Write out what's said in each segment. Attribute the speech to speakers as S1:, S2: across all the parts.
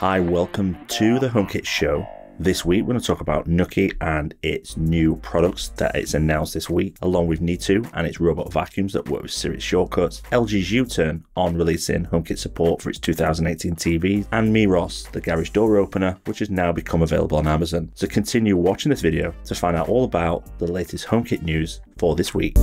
S1: Hi, welcome to the HomeKit Show. This week, we're going to talk about Nuki and its new products that it's announced this week, along with Neato and its robot vacuums that work with Siri shortcuts, LG's U turn on releasing HomeKit support for its 2018 TVs, and Meross, the garage door opener, which has now become available on Amazon. So continue watching this video to find out all about the latest HomeKit news for this week.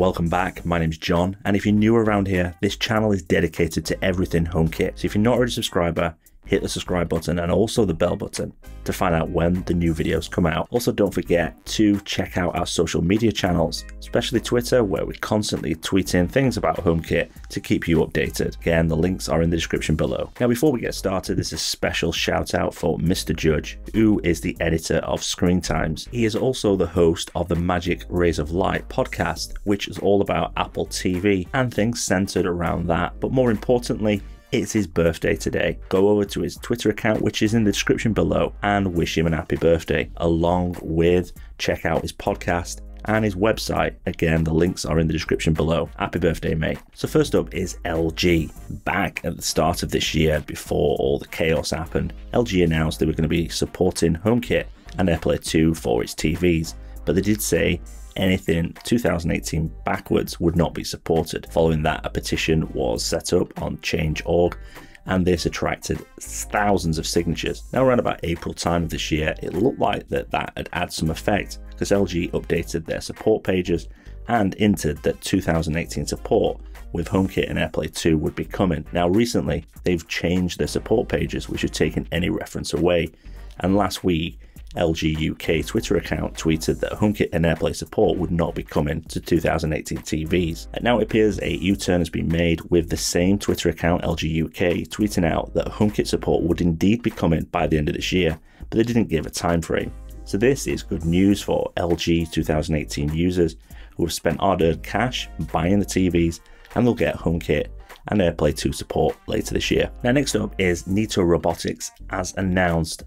S1: Welcome back, my name's John, and if you're new around here, this channel is dedicated to everything HomeKit. So if you're not already a subscriber, hit the subscribe button and also the bell button to find out when the new videos come out. Also, don't forget to check out our social media channels, especially Twitter, where we're constantly tweeting things about HomeKit to keep you updated. Again, the links are in the description below. Now, before we get started, there's a special shout out for Mr. Judge, who is the editor of Screen Times. He is also the host of the Magic Rays of Light podcast, which is all about Apple TV and things centered around that. But more importantly, it's his birthday today. Go over to his Twitter account, which is in the description below, and wish him an happy birthday, along with check out his podcast and his website. Again, the links are in the description below. Happy birthday, mate. So, first up is LG. Back at the start of this year, before all the chaos happened, LG announced they were going to be supporting HomeKit and AirPlay 2 for its TVs, but they did say anything 2018 backwards would not be supported. Following that, a petition was set up on change.org and this attracted thousands of signatures. Now around about April time of this year, it looked like that that had had some effect because LG updated their support pages and hinted that 2018 support with HomeKit and AirPlay 2 would be coming. Now recently, they've changed their support pages which have taken any reference away. And last week, LG UK Twitter account tweeted that HomeKit and AirPlay support would not be coming to 2018 TVs. And now it appears a U-turn has been made with the same Twitter account LG UK tweeting out that HomeKit support would indeed be coming by the end of this year, but they didn't give a time frame. So this is good news for LG 2018 users who have spent hard-earned cash buying the TVs and they'll get HomeKit and AirPlay 2 support later this year. Now next up is Neato Robotics as announced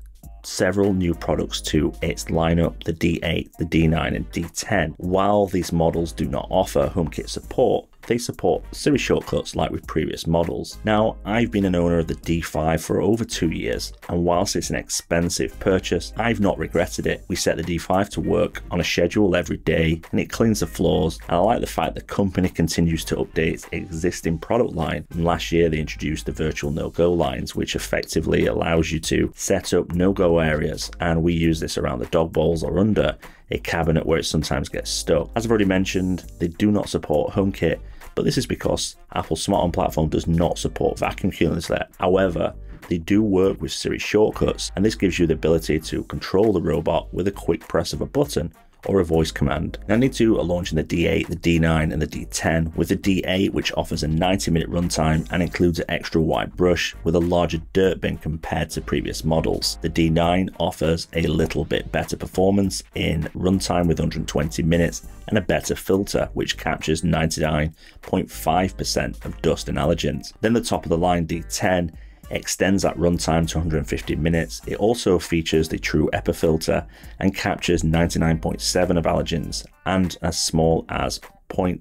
S1: several new products to its lineup the D8, the D9, and D10. While these models do not offer HomeKit support, they support Siri shortcuts like with previous models. Now, I've been an owner of the D5 for over two years, and whilst it's an expensive purchase, I've not regretted it. We set the D5 to work on a schedule every day, and it cleans the floors, and I like the fact the company continues to update its existing product line. And last year, they introduced the virtual no-go lines, which effectively allows you to set up no-go areas, and we use this around the dog bowls or under a cabinet where it sometimes gets stuck. As I've already mentioned, they do not support HomeKit, but this is because Apple's Smart Home platform does not support vacuum cleaners there. However, they do work with Siri shortcuts, and this gives you the ability to control the robot with a quick press of a button or a voice command. Now Neato are launching the D8, the D9 and the D10 with the D8 which offers a 90 minute runtime and includes an extra wide brush with a larger dirt bin compared to previous models. The D9 offers a little bit better performance in runtime with 120 minutes and a better filter which captures 99.5% of dust and allergens. Then the top of the line D10 extends that runtime to 150 minutes. It also features the True HEPA filter and captures 99.7 of allergens and as small as 0.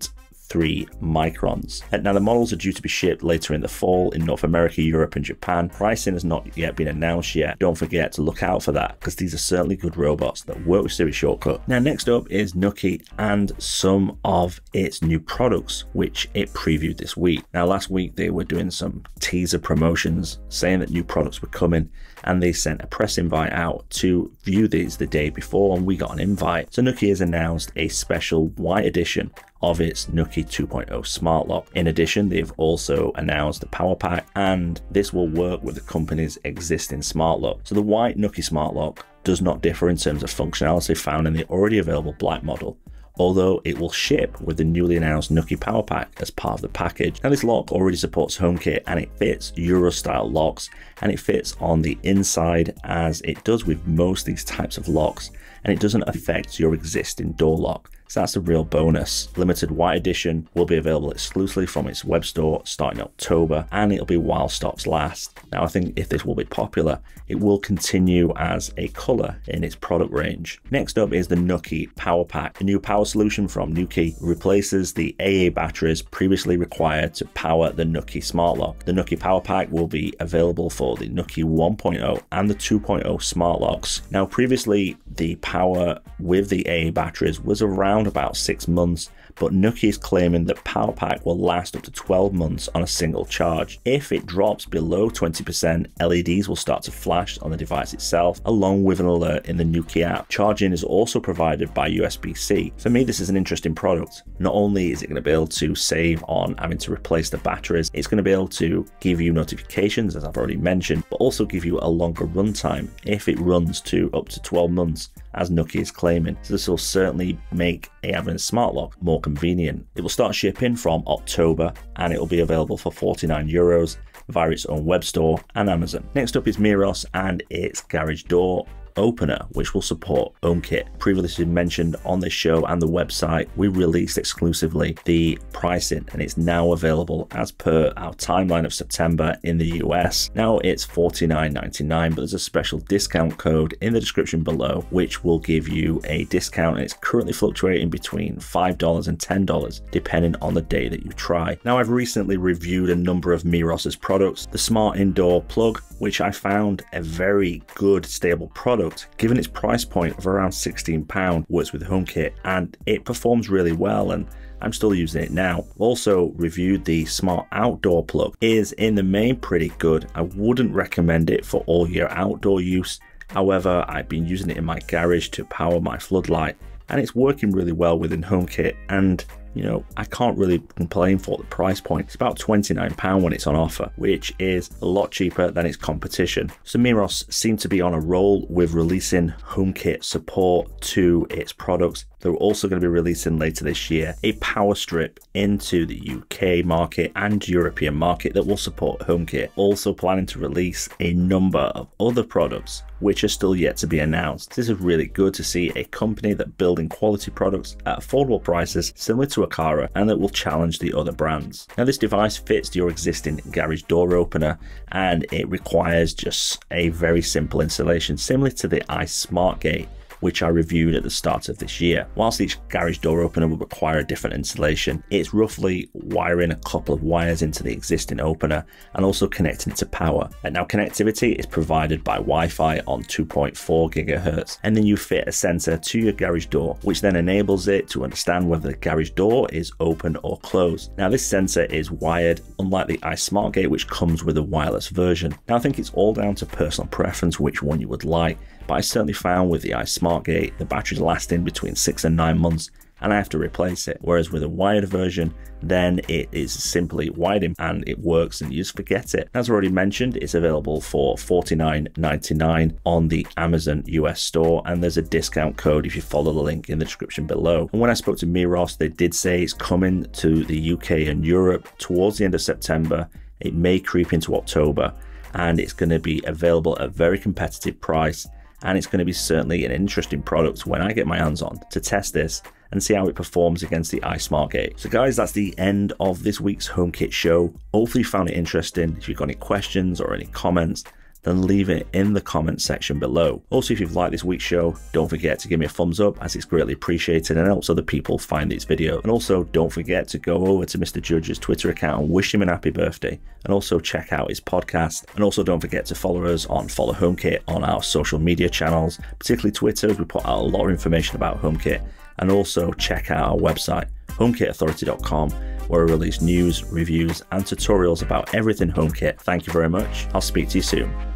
S1: 3 microns. Uh, now, the models are due to be shipped later in the fall in North America, Europe, and Japan. Pricing has not yet been announced yet. Don't forget to look out for that because these are certainly good robots that work with Siri Shortcut. Now, next up is Nuki and some of its new products, which it previewed this week. Now, last week they were doing some teaser promotions saying that new products were coming and they sent a press invite out to view these the day before and we got an invite. So Nuki has announced a special white edition of its Nuki 2.0 smart lock. In addition, they've also announced the power pack and this will work with the company's existing smart lock. So the white Nuki smart lock does not differ in terms of functionality found in the already available black model although it will ship with the newly announced Nuki Power Pack as part of the package. Now this lock already supports HomeKit and it fits Euro style locks and it fits on the inside as it does with most these types of locks and it doesn't affect your existing door lock So that's a real bonus. Limited White Edition will be available exclusively from its web store starting October, and it'll be while stocks last. Now, I think if this will be popular, it will continue as a colour in its product range. Next up is the Nuki Power Pack. A new power solution from Nuki replaces the AA batteries previously required to power the Nuki Smart Lock. The Nuki Power Pack will be available for the Nuki 1.0 and the 2.0 smart locks. Now, previously, the power with the AA batteries was around about six months but Nuki is claiming that Power Pack will last up to 12 months on a single charge. If it drops below 20%, LEDs will start to flash on the device itself, along with an alert in the Nuki app. Charging is also provided by USB-C. For me, this is an interesting product. Not only is it going to be able to save on having to replace the batteries, it's going to be able to give you notifications, as I've already mentioned, but also give you a longer runtime if it runs to up to 12 months as Nuki is claiming. So this will certainly make having a smart lock more convenient. It will start shipping from October and it will be available for 49 euros via its own web store and Amazon. Next up is Meross and its garage door opener, which will support HomeKit. Previously mentioned on this show and the website, we released exclusively the pricing and it's now available as per our timeline of September in the US. Now it's $49.99, but there's a special discount code in the description below, which will give you a discount and it's currently fluctuating between $5 and $10, depending on the day that you try. Now I've recently reviewed a number of Meross's products, the Smart Indoor Plug, which I found a very good stable product product, given its price point of around £16, works with HomeKit and it performs really well and I'm still using it now. Also reviewed the smart outdoor plug. Is in the main pretty good. I wouldn't recommend it for all year outdoor use. However, I've been using it in my garage to power my floodlight and it's working really well within HomeKit and you know, I can't really complain for the price point. It's about £29 when it's on offer, which is a lot cheaper than its competition. So Meross seem to be on a roll with releasing HomeKit support to its products. They're also going to be releasing later this year a power strip into the UK market and European market that will support HomeKit. Also planning to release a number of other products which are still yet to be announced. This is really good to see a company that building quality products at affordable prices similar to Aqara and that will challenge the other brands. Now this device fits your existing garage door opener and it requires just a very simple installation similar to the iSmartGate which I reviewed at the start of this year. Whilst each garage door opener will require a different installation, it's roughly wiring a couple of wires into the existing opener and also connecting it to power. And now connectivity is provided by Wi-Fi on 2.4 gigahertz, and then you fit a sensor to your garage door, which then enables it to understand whether the garage door is open or closed. Now this sensor is wired, unlike the iSmartGate, which comes with a wireless version. Now I think it's all down to personal preference which one you would like, but I certainly found with the iSmartGate the batteries lasting between 6 and 9 months and I have to replace it. Whereas with a wired version, then it is simply wired and it works and you just forget it. As already mentioned, it's available for $49.99 on the Amazon US store and there's a discount code if you follow the link in the description below. And when I spoke to Meross, they did say it's coming to the UK and Europe towards the end of September. It may creep into October and it's going to be available at a very competitive price and it's going to be certainly an interesting product when I get my hands on to test this and see how it performs against the iSmartGate. So guys, that's the end of this week's HomeKit show. Hopefully you found it interesting. If you've got any questions or any comments, then leave it in the comments section below. Also, if you've liked this week's show, don't forget to give me a thumbs up as it's greatly appreciated and helps other people find these videos. And also, don't forget to go over to Mr. Judge's Twitter account and wish him an happy birthday. And also check out his podcast. And also don't forget to follow us on Follow HomeKit on our social media channels, particularly Twitter, as we put out a lot of information about HomeKit. And also check out our website, homekitauthority.com, where we release news, reviews, and tutorials about everything HomeKit. Thank you very much. I'll speak to you soon.